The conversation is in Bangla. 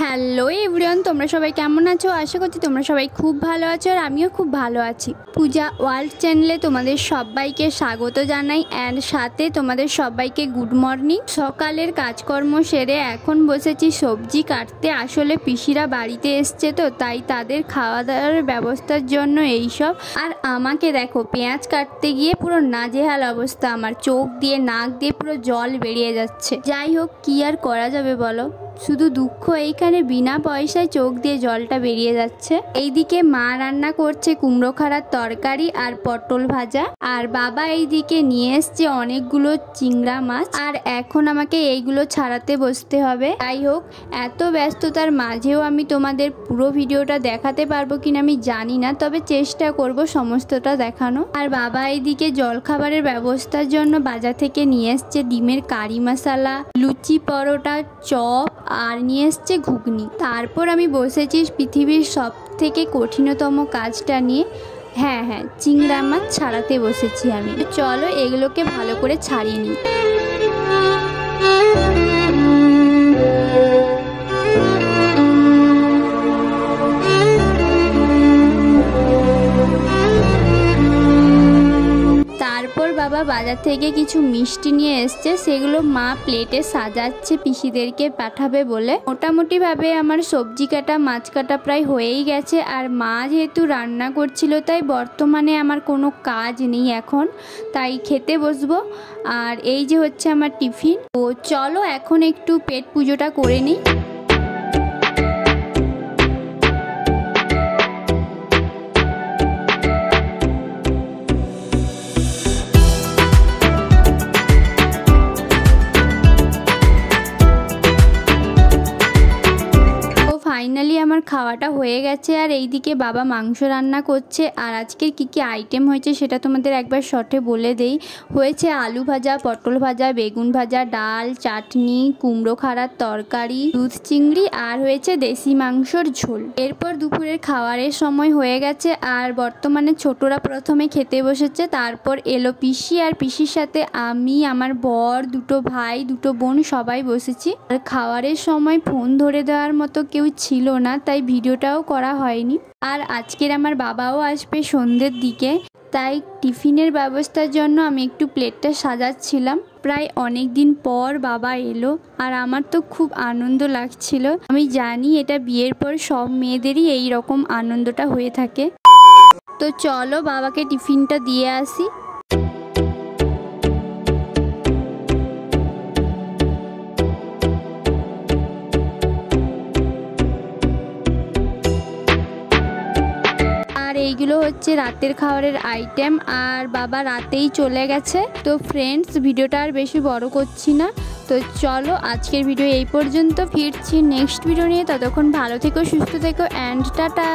হ্যালো এভরিওয়ান, তোমরা সবাই কেমন আছো? আশা করছি তোমরা সবাই খুব ভালো আছো আর আমিও খুব ভালো আছি। পূজা ওয়ার্ল্ড চ্যানেলে তোমাদের সবাইকে স্বাগত জানাই অ্যান্ড সাথে তোমাদের সবাইকে গুড মর্নিং সকালের কাজকর্ম সেরে এখন বসেছি সবজি কাটতে। আসলে পিসিরা বাড়িতে এসছে তো, তাই তাদের খাওয়া দাওয়ার ব্যবস্থার জন্য এইসব। আর আমাকে দেখো, পেঁয়াজ কাটতে গিয়ে পুরো নাজেহাল অবস্থা। আমার চোখ দিয়ে, নাক দিয়ে পুরো জল বেরিয়ে যাচ্ছে। যাই হোক, কি আর করা যাবে বলো? শুধু দুঃখ এইখানে বিনা পয়সায় চোখ দিয়ে জলটা বেরিয়ে যাচ্ছে। এইদিকে মা রান্না করছে কুমড়ো খাড়ার তরকারি আর পটল ভাজা। আর বাবা এইদিকে নিয়ে এসছে অনেকগুলো চিংড়া মাছ। আর এখন আমাকে এইগুলো ছাড়াতে বসতে হবে। তাই হোক, এত ব্যস্ততার মাঝেও আমি তোমাদের পুরো ভিডিওটা দেখাতে পারব কিনা আমি জানি না, তবে চেষ্টা করব সমস্তটা দেখানো। আর বাবা এইদিকে জলখাবারের ব্যবস্থার জন্য বাজার থেকে নিয়ে এসছে ডিমের কারি মশালা, লুচি পরোটা, চপ আর নিয়ে এসছে ঘুগনি। তারপর আমি বসেছি পৃথিবীর সব থেকে কঠিনতম কাজটা নিয়ে। হ্যাঁ হ্যাঁ চিংড়া মাছ ছাড়াতে বসেছি আমি। চলো এগুলোকে ভালো করে ছাড়িয়ে নিই। বাবা বাজার থেকে কিছু মিষ্টি নিয়ে এসছে, সেগুলো মা প্লেটে সাজাচ্ছে, পিসিদেরকে পাঠাবে বলে। মোটামুটি ভাবে আমার সবজি কাটা, মাছ কাটা প্রায় হয়েই গেছে, আর মা যেহেতু রান্না করছিল, তাই বর্তমানে আমার কোনো কাজ নেই এখন, তাই খেতে বসবো। আর এই যে হচ্ছে আমার টিফিন। ও চলো এখন একটু পেট পুজোটা করে নিই। ফাইনালি আমার খাওয়াটা হয়ে গেছে আর এইদিকে বাবা মাংস রান্না করছে। আর আজকের কি কি আইটেম হয়েছে সেটা তোমাদের একবার শর্টে বলে দেই। হয়েছে আলু ভাজা, পটল ভাজা, বেগুন ভাজা, ডাল, চাটনি, কুমড়ো খাড়ার তরকারি, দুধ চিংড়ি আর হয়েছে দেশি মাংসর ঝোল। এরপর দুপুরের খাওয়ারের সময় হয়ে গেছে আর বর্তমানে ছোটরা প্রথমে খেতে বসেছে। তারপর এলো পিসি আর পিসির সাথে আমি, আমার বর, দুটো ভাই, দুটো বোন সবাই বসেছি। আর খাওয়ারের সময় ফোন ধরে দেওয়ার মতো কেউ ছিল না, তাই ভিডিওটাও করা হয়নি। আর আজকের আমার বাবাও আসবে সন্ধ্যের দিকে, তাই টিফিনের ব্যবস্থার জন্য আমি একটু প্লেটটা সাজাচ্ছিলাম। প্রায় অনেক দিন পর বাবা এলো, আর আমার তো খুব আনন্দ লাগছিল। আমি জানি এটা বিয়ের পর সব মেয়েদেরই এই রকম আনন্দটা হয়ে থাকে। তো চলো বাবাকে টিফিনটা দিয়ে আসি। এইগুলো হচ্ছে রাতের খাবারের আইটেম আর বাবা রাতেই চলে গেছে। তো ফ্রেন্ডস ভিডিওটা আর বেশি বড় করছি না। তো চলো আজকের ভিডিও এই পর্যন্ত, ফিরছি নেক্সট ভিডিও নিয়ে। ততক্ষণ ভালো থেকো, সুস্থ থেকো অ্যান্ড টাটা!